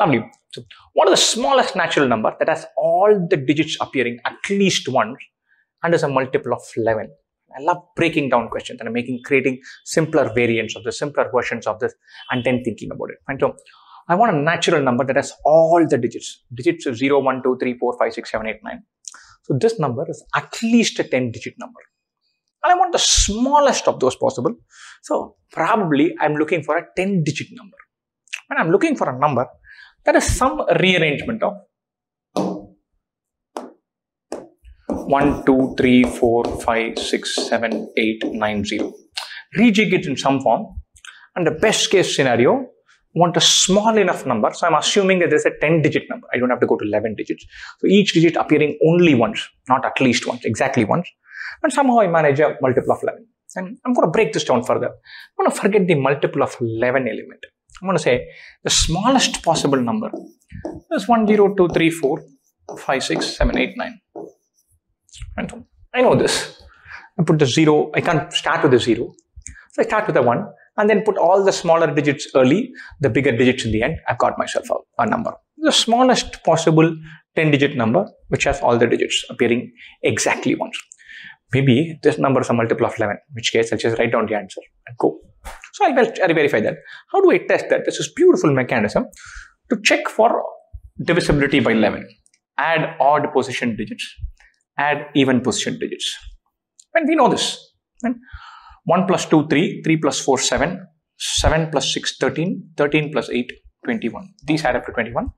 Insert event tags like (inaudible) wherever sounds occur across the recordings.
Lovely. So what is the smallest natural number that has all the digits appearing at least once and is a multiple of 11? I love breaking down questions and I'm making creating simpler variants of the simpler versions of this, and then thinking about it. And so I want a natural number that has all the digits. Digits of 0, 1, 2, 3, 4, 5, 6, 7, 8, 9. So this number is at least a 10 digit number. And I want the smallest of those possible. So probably I'm looking for a 10 digit number. And I'm looking for a number that is some rearrangement of 1, 2, 3, 4, 5, 6, 7, 8, 9, 0. Rejig it in some form. And the best case scenario, want a small enough number. So I'm assuming that there's a 10 digit number. I don't have to go to 11 digits. So each digit appearing only once, not at least once, exactly once. And somehow I manage a multiple of 11. And I'm going to break this down further. I'm going to forget the multiple of 11 element. I'm going to say the smallest possible number is 1, 0, 2, 3, 4, 5, 6, 7, 8, 9. And I know this. I put the 0. I can't start with the 0. So I start with a 1 and then put all the smaller digits early, the bigger digits in the end. I've got myself a, a number. The smallest possible 10 digit number, which has all the digits appearing exactly once. Maybe this number is a multiple of 11, in which case I'll just write down the answer and go. So I'll, I'll verify that. How do I test that? This is beautiful mechanism to check for divisibility by 11. Add odd position digits, add even position digits. And we know this. And 1 plus 2, 3, 3 plus 4, 7, 7 plus 6, 13, 13 plus 8, 21. These add up to 21.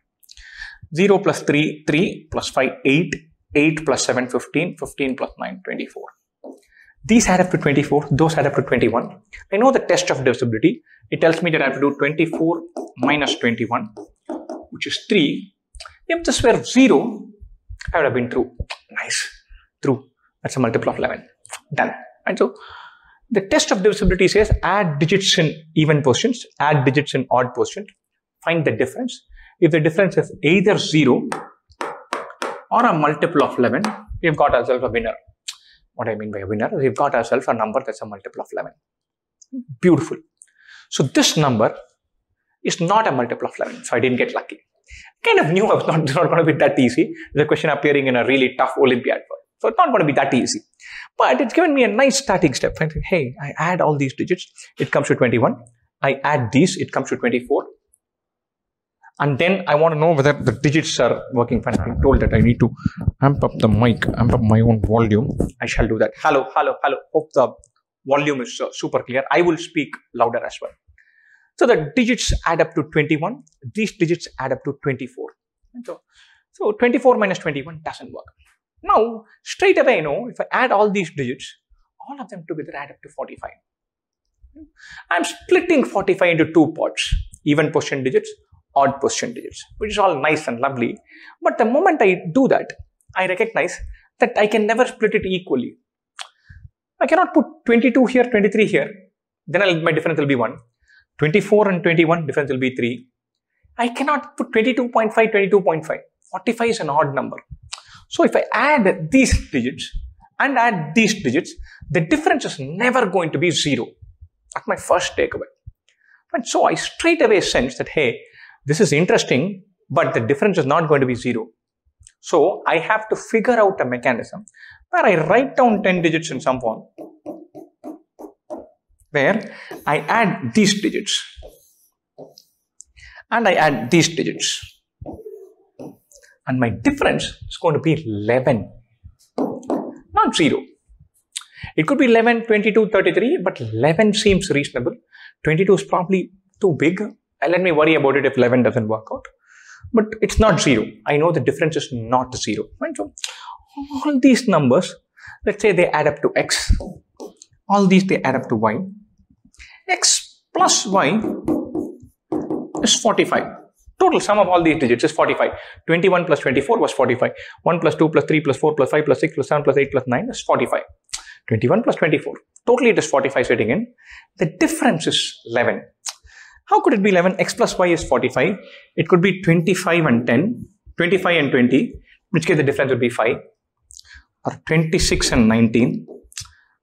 0 plus 3, 3 plus 5, 8, 8 plus 7, 15, 15 plus 9, 24. These add up to 24, those add up to 21. I know the test of divisibility. It tells me that I have to do 24 minus 21, which is 3. If this were 0, I would have been true. Nice. True. That's a multiple of 11. Done. And so the test of divisibility says add digits in even positions, add digits in odd positions, find the difference. If the difference is either 0 or a multiple of 11, we've got ourselves a winner. What I mean by a winner, we've got ourselves a number that's a multiple of 11. Beautiful. So this number is not a multiple of 11, so I didn't get lucky. Kind of knew I was not, (laughs) not going to be that easy. The question appearing in a really tough Olympiad. So it's not going to be that easy. But it's given me a nice starting step. I think. Hey, I add all these digits, it comes to 21. I add these, it comes to 24. And then I want to know whether the digits are working fine. I'm told that I need to amp up the mic, amp up my own volume. I shall do that. Hello, hello, hello. Hope the volume is uh, super clear. I will speak louder as well. So the digits add up to 21. These digits add up to 24. So, so 24 minus 21 doesn't work. Now, straight away you know if I add all these digits, all of them together add up to 45. I'm splitting 45 into two parts, even position digits, odd position digits, which is all nice and lovely. But the moment I do that, I recognize that I can never split it equally. I cannot put 22 here, 23 here. Then I'll, my difference will be 1. 24 and 21, difference will be 3. I cannot put 22.5, 22.5. 45 is an odd number. So if I add these digits and add these digits, the difference is never going to be zero. That's my first takeaway. And so I straight away sense that, hey, this is interesting, but the difference is not going to be zero. So I have to figure out a mechanism where I write down 10 digits in some form, where I add these digits and I add these digits. And my difference is going to be 11, not 0. It could be 11, 22, 33, but 11 seems reasonable. 22 is probably too big. Uh, let me worry about it if 11 doesn't work out. But it's not 0. I know the difference is not 0. Right? So all these numbers, let's say they add up to x. All these they add up to y. x plus y is 45. Total sum of all these digits is 45. 21 plus 24 was 45. 1 plus 2 plus 3 plus 4 plus 5 plus 6 plus 7 plus 8 plus 9 is 45. 21 plus 24. Totally it is 45 sitting in. The difference is 11. How could it be 11? x plus y is 45. It could be 25 and 10, 25 and 20, which case the difference would be 5. Or 26 and 19,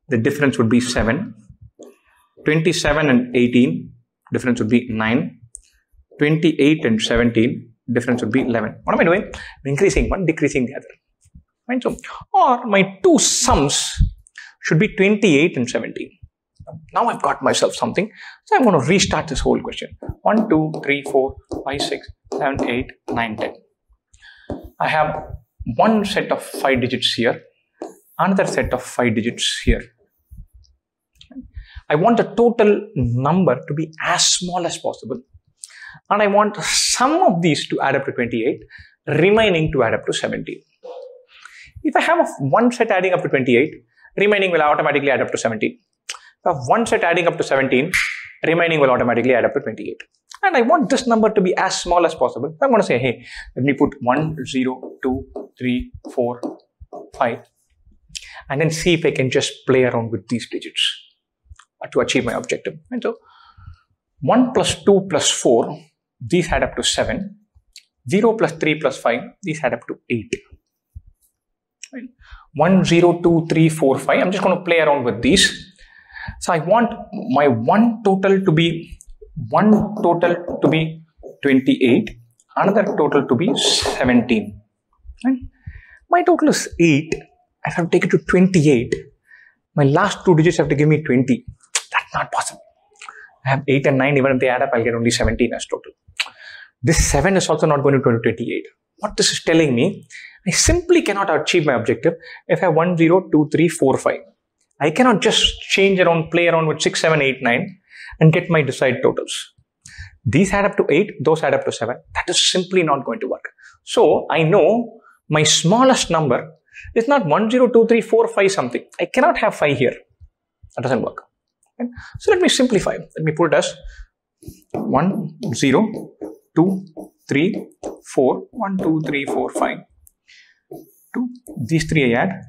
the difference would be 7. 27 and 18, difference would be 9. 28 and 17, difference would be 11. What am I doing? I'm increasing one, decreasing the other. Right? So, or my two sums should be 28 and 17. Now I've got myself something. So I'm going to restart this whole question. 1, 2, 3, 4, 5, 6, 7, 8, 9, 10. I have one set of 5 digits here, another set of 5 digits here. I want the total number to be as small as possible. And I want some of these to add up to 28, remaining to add up to 17. If I have one set adding up to 28, remaining will automatically add up to 17. If I have one set adding up to 17, remaining will automatically add up to 28. And I want this number to be as small as possible. I'm going to say, hey, let me put 1, 0, 2, 3, 4, 5, and then see if I can just play around with these digits uh, to achieve my objective. And so 1 plus 2 plus 4, these add up to 7. 0 plus 3 plus 5, these add up to 8. Right? 1, 0, 2, 3, 4, 5. I'm just going to play around with these. So I want my one total to be one total to be 28, another total to be 17. Right? My total is 8. I have to take it to 28. My last two digits have to give me 20. That's not possible. I have 8 and 9, even if they add up, I'll get only 17 as total. This 7 is also not going to 28. What this is telling me, I simply cannot achieve my objective if I have 1, 0, 2, 3, 4, 5. I cannot just change around, play around with 6, 7, 8, 9 and get my desired totals. These add up to 8, those add up to 7. That is simply not going to work. So I know my smallest number is not 1, 0, 2, 3, 4, 5 something. I cannot have 5 here. That doesn't work. Okay? So let me simplify. Let me put it as 1, 0, 2, 3, 4, 1, 2, 3, 4, 5. 2. These three I add.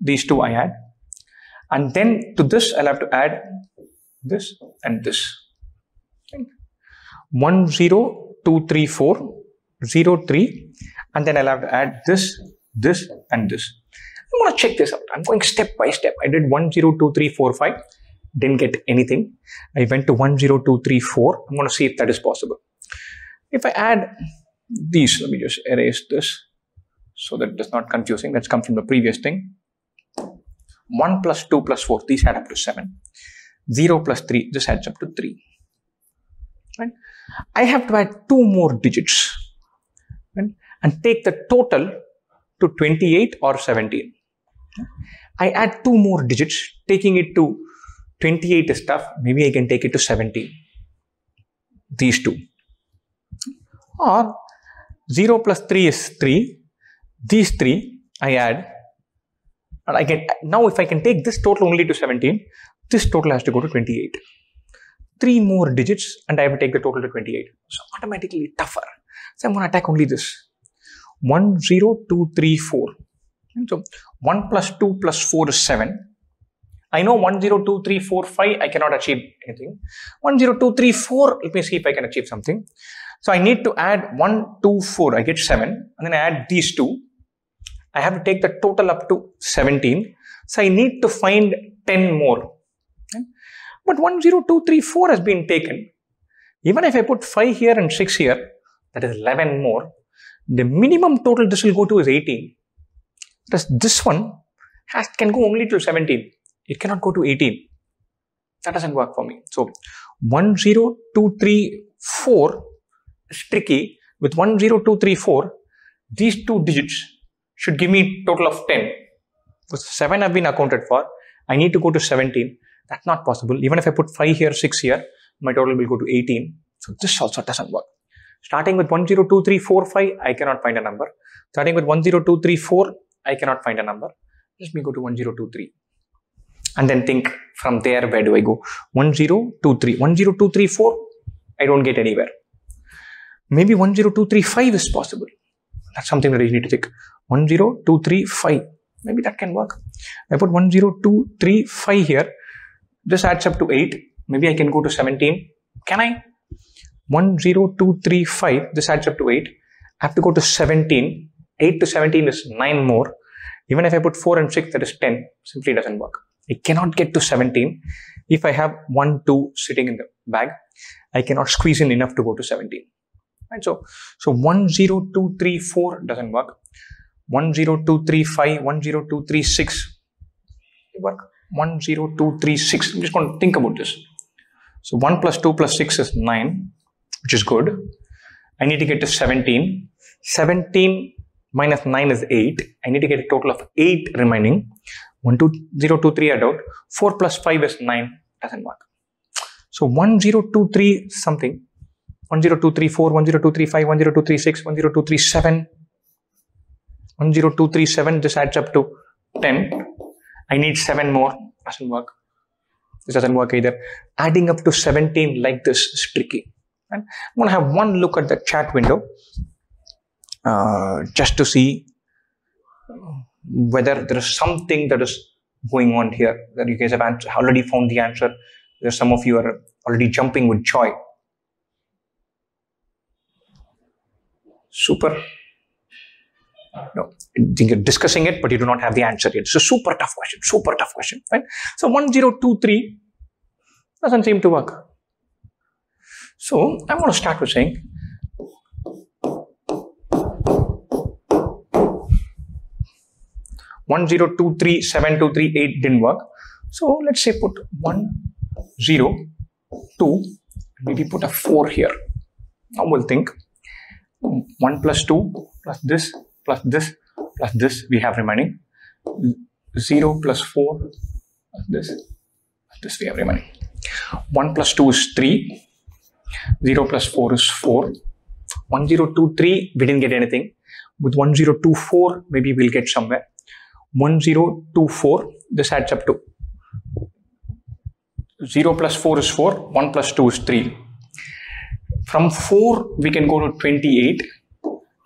These two I add. And then to this I'll have to add this and this. 1, 0, 2, 3, 4, 0, 3. And then I'll have to add this, this and this. I'm going to check this out. I'm going step by step. I did 1, 0, 2, 3, 4, 5. Didn't get anything. I went to 1, 0, 2, 3, 4. I'm going to see if that is possible. If I add these, let me just erase this so that it's not confusing. That's come from the previous thing. 1 plus 2 plus 4, these add up to 7. 0 plus 3, this adds up to 3. Right? I have to add two more digits right? and take the total to 28 or 17. I add two more digits, taking it to 28 is tough. Maybe I can take it to 17. These two. Or 0 plus 3 is 3. These three I add. And I get now if I can take this total only to 17, this total has to go to 28. Three more digits and I have to take the total to 28. So automatically tougher. So I'm going to attack only this. 1, 0, 2, 3, 4. And so 1 plus 2 plus 4 is 7. I know 1, 0, 2, 3, 4, 5, I cannot achieve anything. 1, 0, 2, 3, 4, let me see if I can achieve something. So I need to add 1, 2, 4, I get 7, and then I add these two. I have to take the total up to 17. So I need to find 10 more. Hmm? But 1, 0, 2, 3, 4 has been taken. Even if I put 5 here and 6 here, that is 11 more, the minimum total this will go to is 18. Thus this one has, can go only to 17. It cannot go to 18. That doesn't work for me. So 1, 0, 2, 3, 4 is tricky. With 1, 0, 2, 3, 4, these two digits should give me total of 10. Because 7 have been accounted for. I need to go to 17. That's not possible. Even if I put 5 here, 6 here, my total will go to 18. So this also doesn't work. Starting with 1, 0, 2, 3, 4, 5, I cannot find a number. Starting with 1, 0, 2, 3, 4, I cannot find a number. Let me go to 1, 0, 2, 3. And then think from there, where do I go? 1, 0, 2, 3. 1, 0, 2, 3, 4, I don't get anywhere. Maybe 1, 0, 2, 3, 5 is possible. That's something that you need to think. 1, 0, 2, 3, 5. Maybe that can work. I put 1, 0, 2, 3, 5 here. This adds up to 8. Maybe I can go to 17. Can I? 1, 0, 2, 3, 5. This adds up to 8. I have to go to 17. 8 to 17 is 9 more. Even if I put 4 and 6, that is 10. Simply doesn't work. I cannot get to 17. If I have 1, 2 sitting in the bag, I cannot squeeze in enough to go to 17. Right? So, so 10234 doesn't work. 10235, 10236 work. 10236. I'm just going to think about this. So 1 plus 2 plus 6 is 9, which is good. I need to get to 17. 17 minus 9 is 8. I need to get a total of 8 remaining. 1, 2, 0, 2, 3 are out. 4 plus 5 is 9. Doesn't work. So 1023 something. 10234, 10235, 10236, 10237, 10237. This adds up to 10. I need 7 more. Doesn't work. This doesn't work either. Adding up to 17 like this is tricky. And I'm going to have one look at the chat window uh, just to see whether there is something that is going on here that you guys have already found the answer. There's some of you are already jumping with joy. Super. No, you're discussing it, but you do not have the answer yet. It's a super tough question. Super tough question, right? So 1023 doesn't seem to work. So I'm going to start with saying one zero two three seven two three eight didn't work. So let's say put one zero two, maybe put a four here. Now we'll think one plus two plus this plus this plus this we have remaining zero plus four plus this plus this we have remaining. 1 plus 2 is 3. 0 plus 4 is 4. 1023, we didn't get anything. With 1024, maybe we'll get somewhere. 1024, this adds up to 0 plus 4 is 4, 1 plus 2 is 3. From 4, we can go to 28.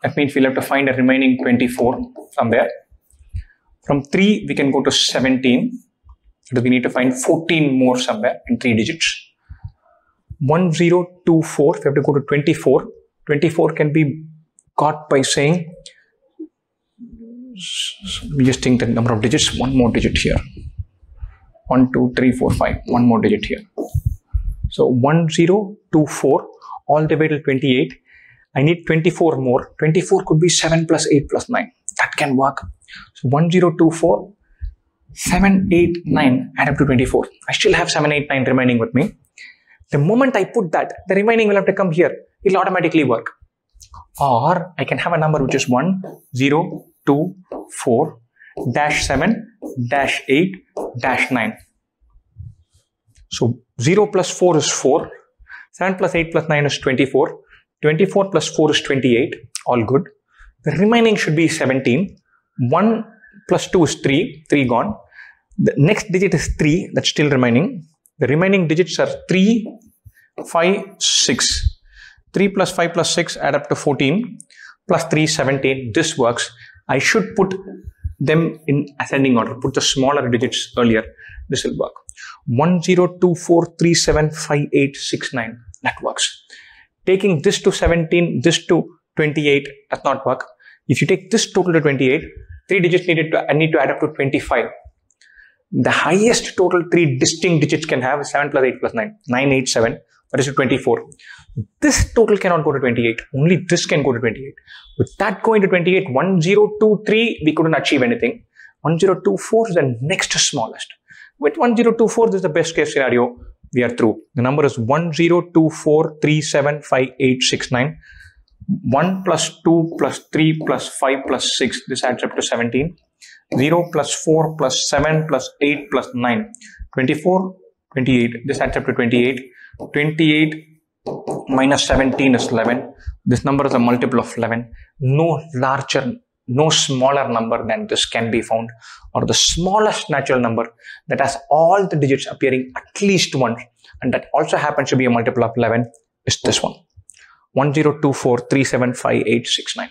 That means we'll have to find a remaining 24 somewhere. From 3, we can go to 17 we need to find 14 more somewhere in three digits. 1024, we have to go to 24, 24 can be got by saying, we just think the number of digits, one more digit here. 1, 2, 3, 4, 5, one more digit here. So 1024 all the way till 28. I need 24 more. 24 could be 7 plus 8 plus 9. That can work. So 1024 7, 8, 9 add up to 24. I still have 7, 8, 9 remaining with me. The moment I put that, the remaining will have to come here. It'll automatically work. Or I can have a number which is 1, 0, 2, 4, dash 7, dash 8, dash 9. So 0 plus 4 is 4. 7 plus 8 plus 9 is 24. 24 plus 4 is 28. All good. The remaining should be 17. 1 plus 2 is 3, 3 gone. The next digit is 3, that's still remaining. The remaining digits are 3, 5, 6. 3 plus 5 plus 6 add up to 14, plus 3, 17. This works. I should put them in ascending order, put the smaller digits earlier. This will work. 1, 0, 2, 4, 3, 7, 5, 8, 6, 9. That works. Taking this to 17, this to 28 does not work. If you take this total to 28, three digits needed to I need to add up to 25. The highest total three distinct digits can have is 7 plus 8 plus 9, 9, 8, 7, that is 24. This total cannot go to 28, only this can go to 28. With that going to 28, 1023, we couldn't achieve anything. 1024 is the next smallest. With 1024, this is the best case scenario. We are through. The number is 1024375869. 1 plus 2 plus 3 plus 5 plus 6, this adds up to 17. 0 plus 4 plus 7 plus 8 plus 9, 24, 28, this adds up to 28. 28 minus 17 is 11. This number is a multiple of 11. No larger, no smaller number than this can be found or the smallest natural number that has all the digits appearing at least once and that also happens to be a multiple of 11 is this one. 1024375869.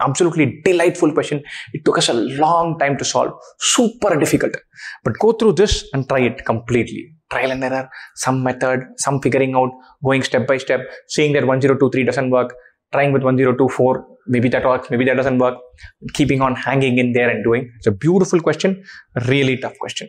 Absolutely delightful question. It took us a long time to solve. Super difficult. But go through this and try it completely. Trial and error, some method, some figuring out, going step by step, seeing that 1023 doesn't work, trying with 1024, maybe that works, maybe that doesn't work, keeping on hanging in there and doing. It's a beautiful question, really tough question.